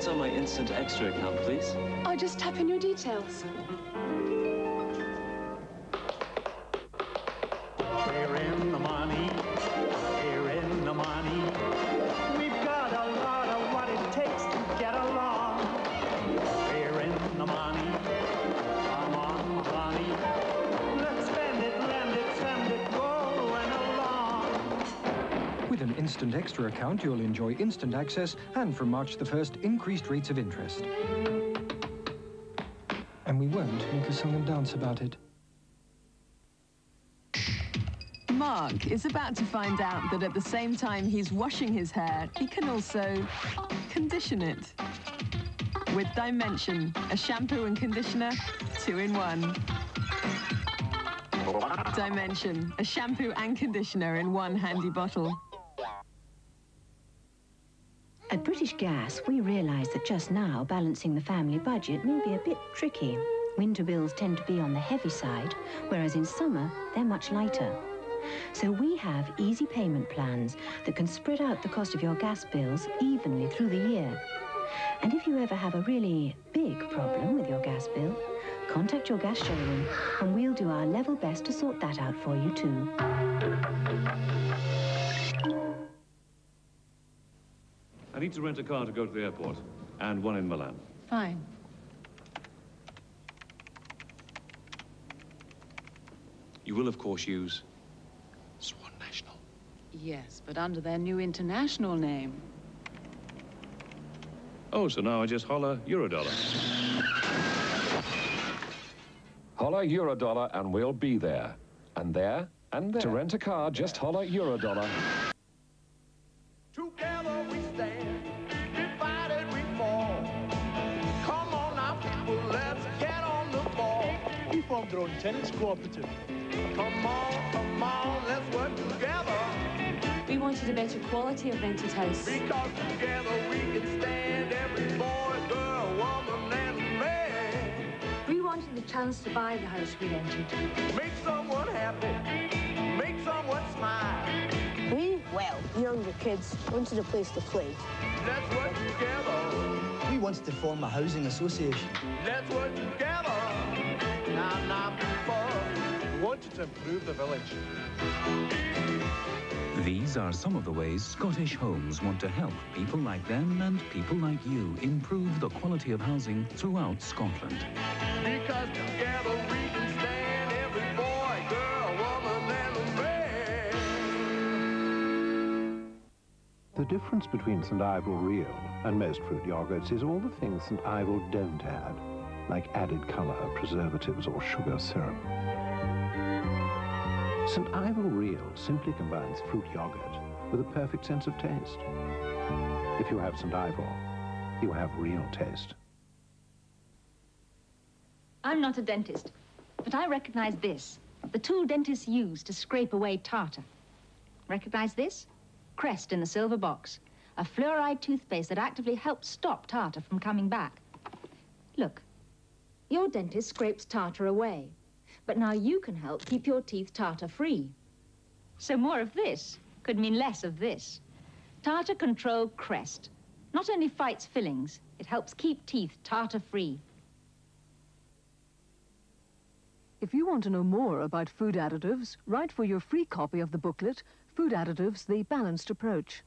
balance on my instant extra account, please? Or just tap in your details. With an Instant Extra account, you'll enjoy instant access and from March the 1st, increased rates of interest. And we won't make a song and dance about it. Mark is about to find out that at the same time he's washing his hair, he can also condition it. With Dimension, a shampoo and conditioner, two in one. Dimension, a shampoo and conditioner in one handy bottle. At British Gas, we realise that just now balancing the family budget may be a bit tricky. Winter bills tend to be on the heavy side, whereas in summer, they're much lighter. So we have easy payment plans that can spread out the cost of your gas bills evenly through the year. And if you ever have a really big problem with your gas bill, contact your gas showroom and we'll do our level best to sort that out for you too. I need to rent a car to go to the airport, and one in Milan. Fine. You will, of course, use Swan National. Yes, but under their new international name. Oh, so now I just holler Eurodollar. Holler Eurodollar and we'll be there. And there, and there. To rent a car, just holler Eurodollar. We formed our own tenants cooperative. Come on, come on, let's work together. We wanted a better quality of rented house. Because together we can stand every boy, girl, woman, and man. We wanted the chance to buy the house we rented. Make someone happy, make someone smile. We, well, younger kids, wanted a place to play. Let's work together. We wanted to form a housing association. Let's wanted to improve the village. These are some of the ways Scottish Homes want to help people like them and people like you improve the quality of housing throughout Scotland. Because together we can stand every boy, girl, woman, and man. The difference between St. Ivel Real and most fruit yogurts is all the things St. Ivel don't add, like added color, preservatives, or sugar syrup. St. Ivel Real simply combines fruit yogurt with a perfect sense of taste. If you have St. Ivel, you have real taste. I'm not a dentist, but I recognize this. The tool dentists use to scrape away tartar. Recognize this? Crest in the silver box. A fluoride toothpaste that actively helps stop tartar from coming back. Look, your dentist scrapes tartar away, but now you can help keep your teeth tartar-free. So more of this could mean less of this. Tartar Control Crest not only fights fillings, it helps keep teeth tartar-free. If you want to know more about food additives, write for your free copy of the booklet, Food Additives, The Balanced Approach.